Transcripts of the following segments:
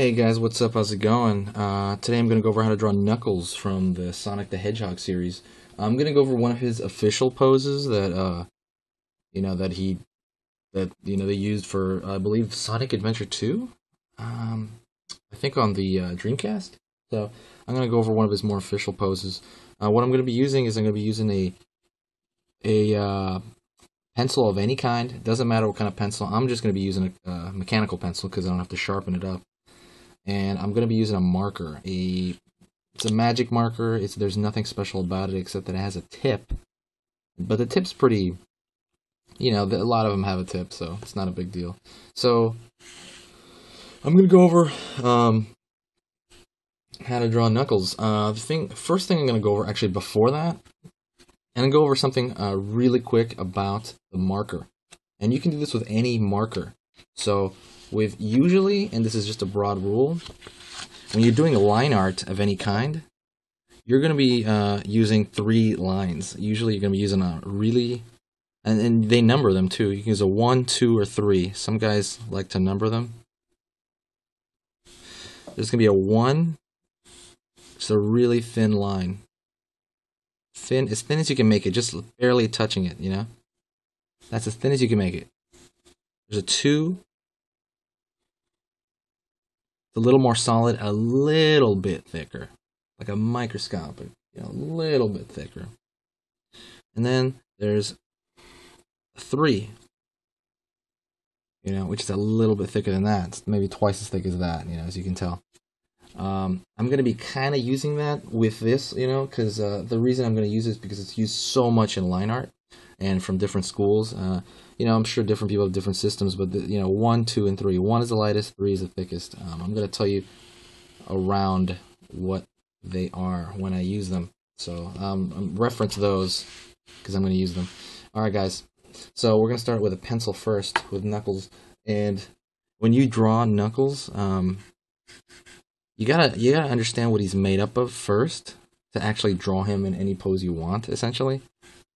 Hey guys, what's up? How's it going? Uh, today I'm going to go over how to draw Knuckles from the Sonic the Hedgehog series. I'm going to go over one of his official poses that, uh, you know, that he, that, you know, they used for, I believe, Sonic Adventure 2? Um, I think on the uh, Dreamcast. So I'm going to go over one of his more official poses. Uh, what I'm going to be using is I'm going to be using a, a, uh, pencil of any kind. It doesn't matter what kind of pencil. I'm just going to be using a uh, mechanical pencil because I don't have to sharpen it up and I'm going to be using a marker. A It's a magic marker. It's There's nothing special about it except that it has a tip. But the tip's pretty, you know, a lot of them have a tip, so it's not a big deal. So I'm going to go over um, how to draw Knuckles. Uh, the thing, first thing I'm going to go over, actually before that, and go over something uh, really quick about the marker. And you can do this with any marker. So with usually, and this is just a broad rule, when you're doing a line art of any kind, you're going to be uh, using three lines. Usually you're going to be using a really, and, and they number them too. You can use a one, two, or three. Some guys like to number them. There's going to be a one, it's a really thin line. Thin, as thin as you can make it, just barely touching it, you know? That's as thin as you can make it. There's a two, a little more solid, a little bit thicker, like a microscopic, you know, a little bit thicker. And then there's three, you know, which is a little bit thicker than that. It's maybe twice as thick as that, you know, as you can tell. Um, I'm going to be kind of using that with this, you know, because uh, the reason I'm going to use it is because it's used so much in line art and from different schools. Uh, you know, I'm sure different people have different systems, but the, you know, one, two, and three. One is the lightest, three is the thickest. Um, I'm going to tell you around what they are when I use them. So um, reference those because I'm going to use them. All right, guys. So we're going to start with a pencil first with Knuckles. And when you draw Knuckles, um, you gotta you gotta understand what he's made up of first to actually draw him in any pose you want. Essentially,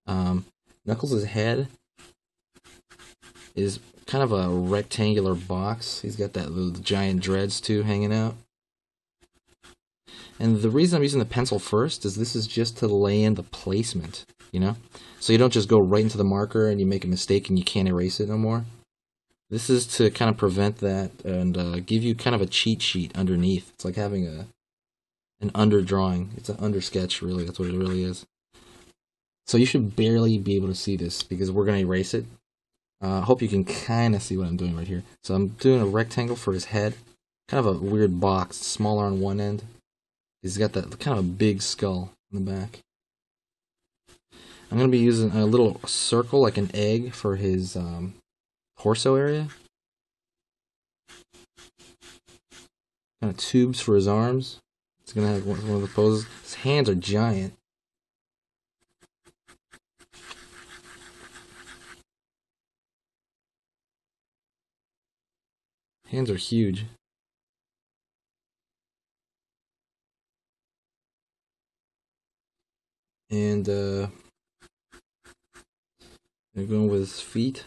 um, Knuckles' head is kind of a rectangular box. He's got that little giant dreads too hanging out. And the reason I'm using the pencil first is this is just to lay in the placement, you know? So you don't just go right into the marker and you make a mistake and you can't erase it no more. This is to kind of prevent that and uh, give you kind of a cheat sheet underneath. It's like having a an underdrawing. It's an undersketch, really. That's what it really is. So you should barely be able to see this because we're going to erase it I uh, hope you can kind of see what I'm doing right here. So I'm doing a rectangle for his head. Kind of a weird box, smaller on one end. He's got that kind of a big skull in the back. I'm going to be using a little circle, like an egg, for his um, torso area. Kind of tubes for his arms. It's going to have one of the poses. His hands are giant. Hands are huge. And uh, they're going with his feet.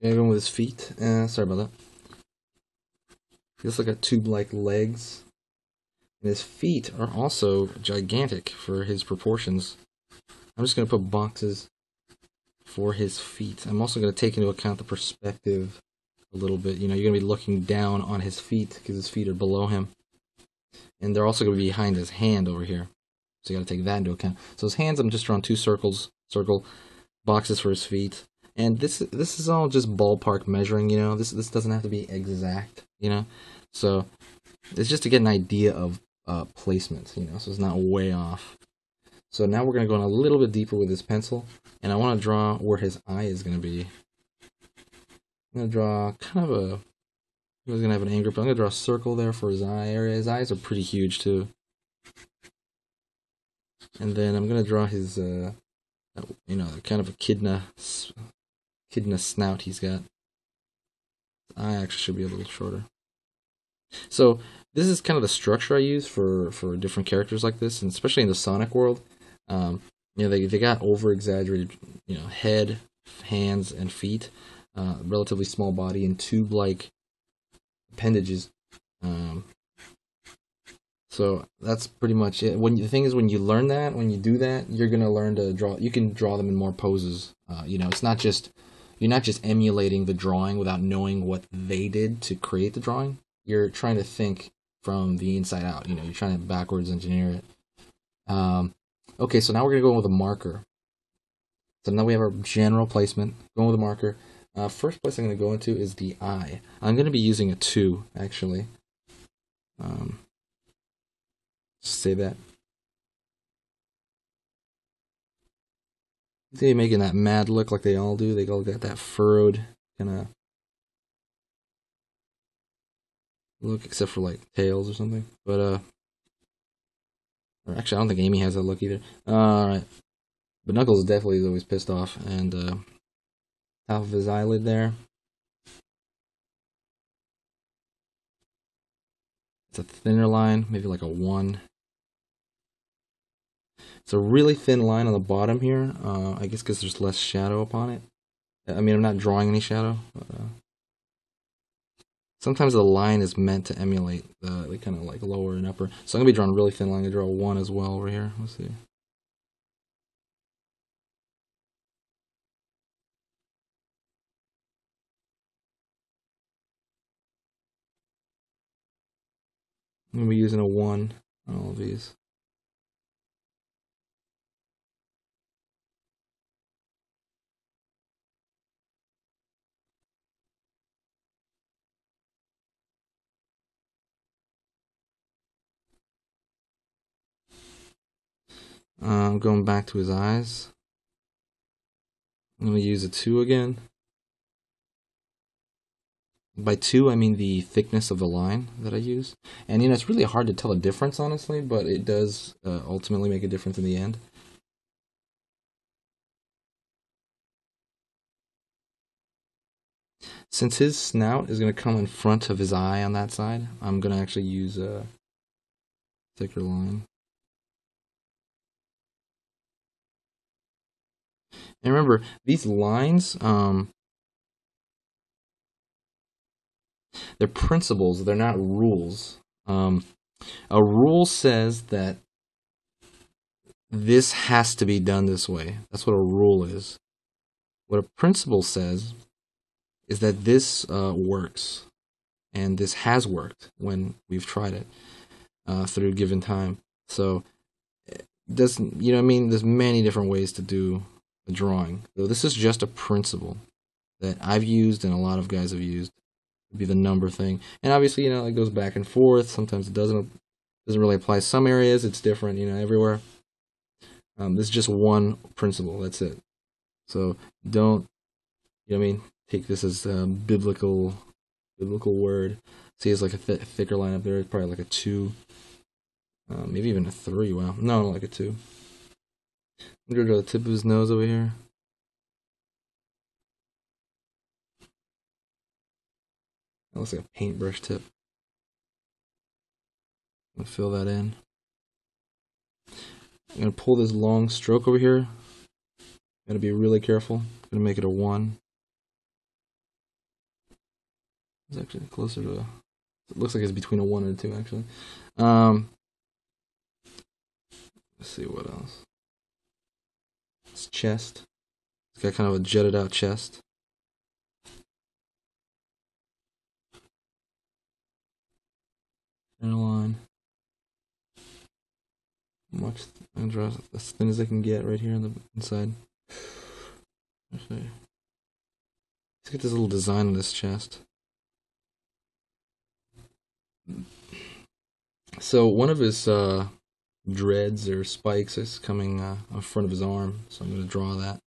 Yeah, going with his feet. Uh, sorry about that. He looks like a tube-like legs. And his feet are also gigantic for his proportions. I'm just going to put boxes for his feet. I'm also going to take into account the perspective a little bit. You know, you're going to be looking down on his feet because his feet are below him. And they're also going to be behind his hand over here. So you got to take that into account. So his hands, I'm just drawing two circles, circle boxes for his feet. And this this is all just ballpark measuring, you know. This this doesn't have to be exact, you know. So it's just to get an idea of uh, placement, you know, so it's not way off. So now we're going to go in a little bit deeper with this pencil, and I want to draw where his eye is going to be. I'm going to draw kind of a, he's going to have an angle, but I'm going to draw a circle there for his eye area. His eyes are pretty huge too. And then I'm going to draw his, uh, you know, kind of a kidna, kidna snout he's got. His eye actually should be a little shorter. So this is kind of the structure I use for for different characters like this, and especially in the Sonic world. Um, you know, they they got over exaggerated, you know, head, hands, and feet, uh, relatively small body, and tube like appendages. Um, so that's pretty much it. When the thing is, when you learn that, when you do that, you're gonna learn to draw. You can draw them in more poses. Uh, you know, it's not just you're not just emulating the drawing without knowing what they did to create the drawing. You're trying to think from the inside out. You know, you're trying to backwards engineer it. Um, okay, so now we're gonna go with a marker. So now we have our general placement. Going with a marker. Uh, first place I'm gonna go into is the eye. I'm gonna be using a two actually. Um, say that. They making that mad look like they all do. They all got that furrowed kind of look, except for like tails or something. But uh, actually, I don't think Amy has that look either. All right, but Knuckles definitely is always pissed off, and uh, top of his eyelid there. It's a thinner line, maybe like a one. It's a really thin line on the bottom here. Uh, I guess because there's less shadow upon it. I mean, I'm not drawing any shadow. But, uh, sometimes the line is meant to emulate the, the kind of like lower and upper. So I'm gonna be drawing really thin line. I draw one as well over here. Let's see. I'm gonna be using a one on all of these. Uh, going back to his eyes. I'm going to use a 2 again. By 2, I mean the thickness of the line that I use. And, you know, it's really hard to tell a difference, honestly, but it does uh, ultimately make a difference in the end. Since his snout is going to come in front of his eye on that side, I'm going to actually use a thicker line. And remember, these lines, um, they're principles, they're not rules. Um, a rule says that this has to be done this way. That's what a rule is. What a principle says is that this uh, works, and this has worked when we've tried it uh, through given time. So, doesn't you know? I mean, there's many different ways to do drawing. So this is just a principle that I've used and a lot of guys have used. It'd be the number thing, and obviously, you know, it goes back and forth. Sometimes it doesn't doesn't really apply. Some areas it's different, you know, everywhere. Um, this is just one principle. That's it. So don't, you know, what I mean, take this as a biblical biblical word. See, it's like a th- thicker line up there. It's probably like a two, uh, maybe even a three. Wow, no, like a two. I'm gonna draw the tip of his nose over here. That looks like a paintbrush tip. I'm gonna fill that in. I'm gonna pull this long stroke over here. Gotta be really careful. I'm gonna make it a one. It's actually closer to. A, it looks like it's between a one and a two, actually. Um, let's see what else chest. He's got kind of a jutted out chest. Line. Much I'm gonna draw as thin as I can get right here on the inside. Let's get this little design on this chest. So one of his uh, dreads or spikes is coming uh, in front of his arm, so I'm going to draw that.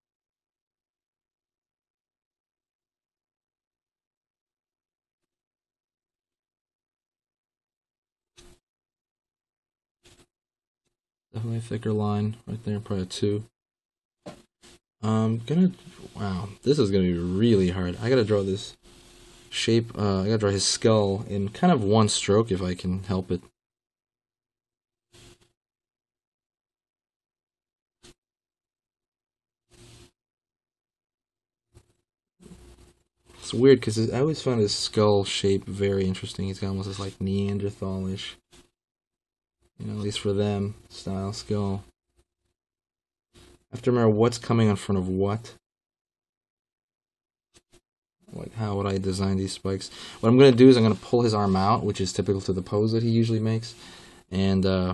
Definitely a thicker line right there, probably a two. I'm gonna, wow, this is gonna be really hard. I gotta draw this shape, uh, I gotta draw his skull in kind of one stroke if I can help it. It's weird because I always found his skull shape very interesting. He's got almost this like Neanderthalish, you know, at least for them, style skull. I have to remember what's coming in front of what. Like, how would I design these spikes? What I'm going to do is I'm going to pull his arm out, which is typical to the pose that he usually makes. And, uh,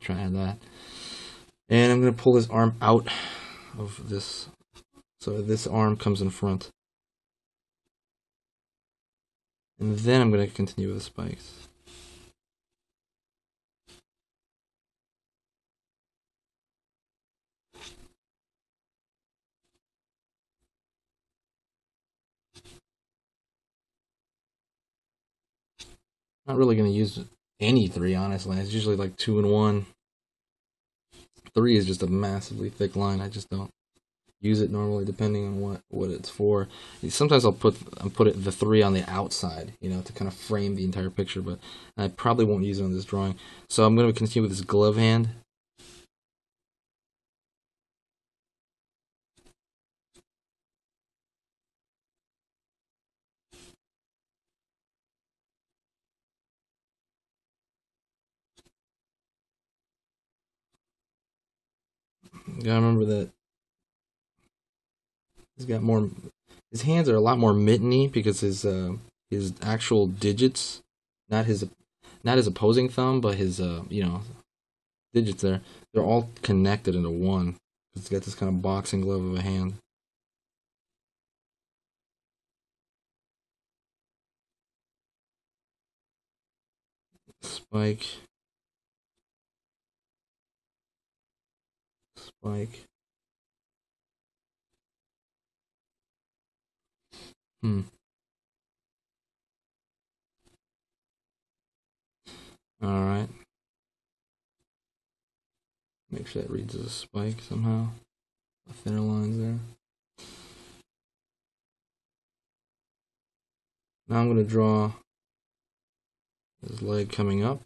try that. And I'm going to pull his arm out of this. So this arm comes in front. And then I'm going to continue with the spikes. Not really going to use any three, honestly. It's usually like two and one. Three is just a massively thick line. I just don't use it normally, depending on what what it's for. Sometimes I'll put I'll put it the three on the outside, you know, to kind of frame the entire picture. But I probably won't use it on this drawing. So I'm going to continue with this glove hand. gotta remember that he's got more. His hands are a lot more mitteny because his uh, his actual digits, not his not his opposing thumb, but his uh, you know digits there, they're all connected into one. It's got this kind of boxing glove of a hand. Spike. Spike. Hmm. All right. Make sure that reads as a spike somehow. The thinner lines there. Now I'm going to draw his leg coming up.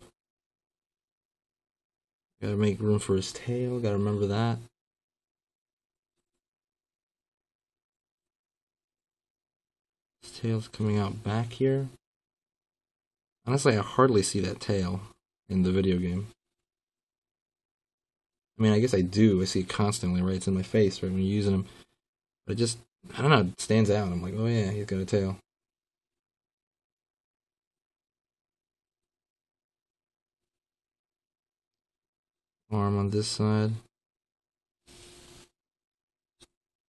Gotta make room for his tail, gotta remember that. Tail's coming out back here. Honestly, I hardly see that tail in the video game. I mean, I guess I do. I see it constantly, right? It's in my face, right, when you're using them. But it just, I don't know, it stands out. I'm like, oh yeah, he's got a tail. arm on this side.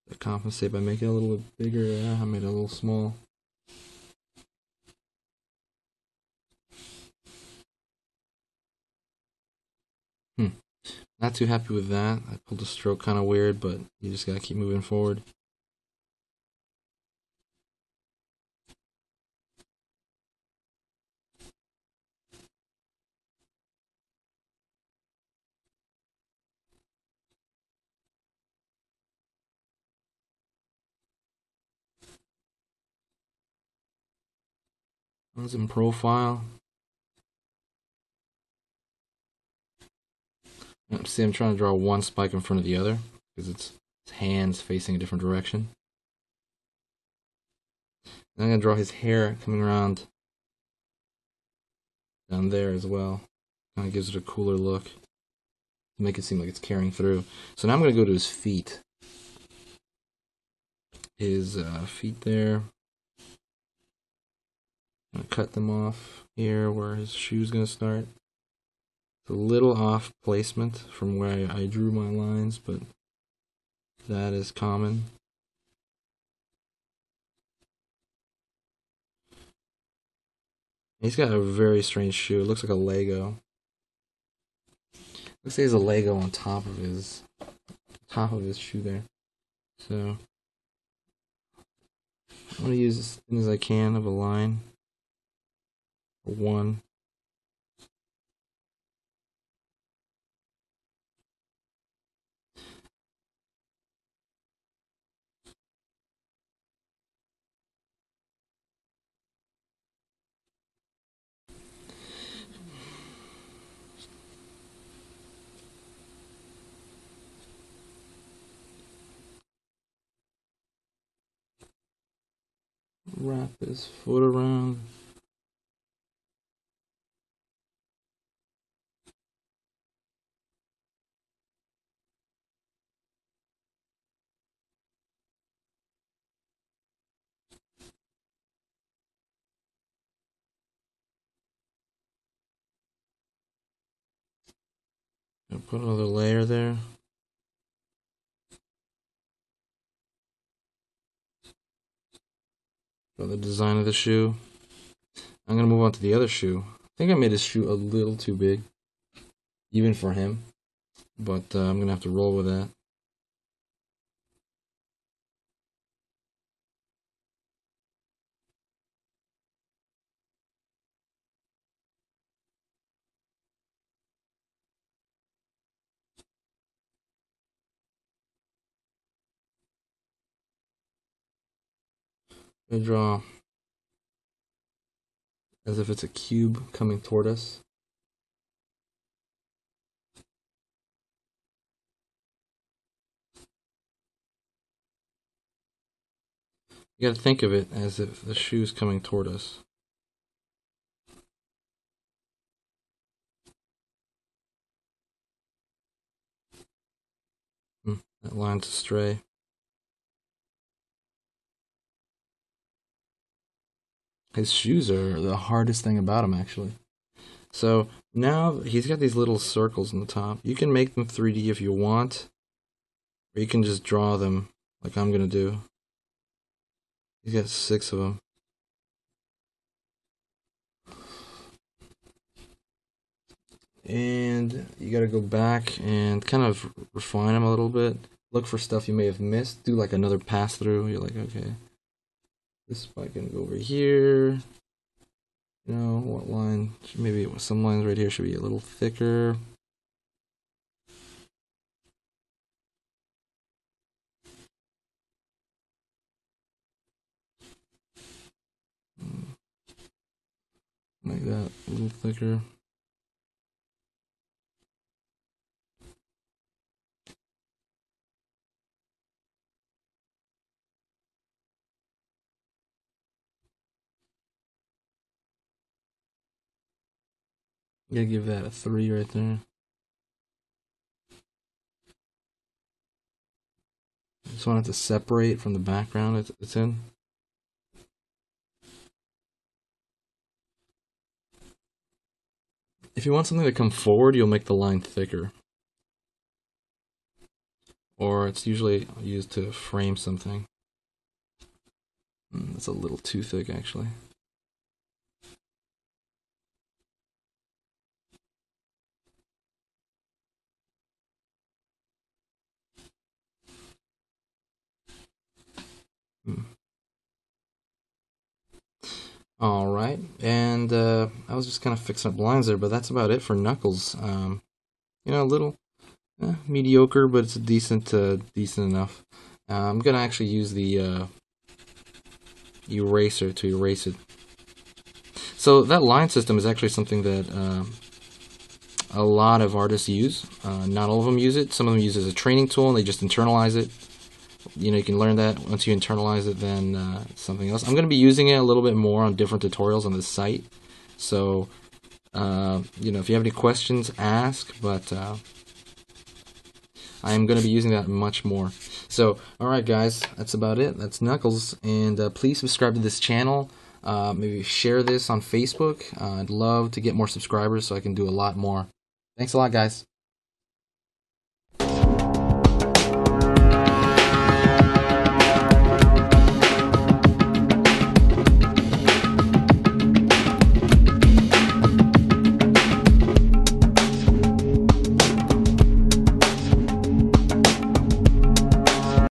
To compensate by making it a little bit bigger. I made it a little small. Hmm. Not too happy with that. I pulled the stroke kind of weird, but you just gotta keep moving forward. One's in profile. See, I'm trying to draw one spike in front of the other because it's, its hands facing a different direction. I'm going to draw his hair coming around down there as well. Kind of gives it a cooler look. To make it seem like it's carrying through. So now I'm going to go to his feet. His uh, feet there cut them off here where his shoe's going to start. A little off placement from where I drew my lines, but that is common. He's got a very strange shoe. It looks like a Lego. Looks like he has a Lego on top of his top of his shoe there. So I'm gonna use as thin as I can of a line one wrap his foot around. Put another layer there. The design of the shoe. I'm going to move on to the other shoe. I think I made his shoe a little too big. Even for him. But uh, I'm going to have to roll with that. I draw as if it's a cube coming toward us. You gotta think of it as if the shoe's coming toward us. Hmm, that line's astray. His shoes are the hardest thing about him, actually. So now he's got these little circles on the top. You can make them 3D if you want, or you can just draw them like I'm going to do. He's got six of them. And you got to go back and kind of refine them a little bit. Look for stuff you may have missed. Do like another pass through. You're like, okay. This spike can go over here. You know, what line? Maybe some lines right here should be a little thicker. Hmm. Like that, a little thicker. Gotta give that a three right there. Just want it to separate from the background it's, in. If you want something to come forward, you'll make the line thicker. Or it's usually used to frame something. Mm, it's a little too thick, actually. All right, and uh, I was just kind of fixing up lines there, but that's about it for Knuckles. Um, you know, a little eh, mediocre, but it's decent, uh, decent enough. Uh, I'm gonna actually use the uh, eraser to erase it. So that line system is actually something that uh, a lot of artists use. Uh, not all of them use it. Some of them use it as a training tool, and they just internalize it you know you can learn that once you internalize it then uh, something else. I'm going to be using it a little bit more on different tutorials on the site. So uh, you know if you have any questions ask but uh, i'm going to be using that much more. So alright guys that's about it. That's knuckles and uh, please subscribe to this channel. Uh, maybe share this on facebook. Uh, i'd love to get more subscribers so i can do a lot more. Thanks a lot guys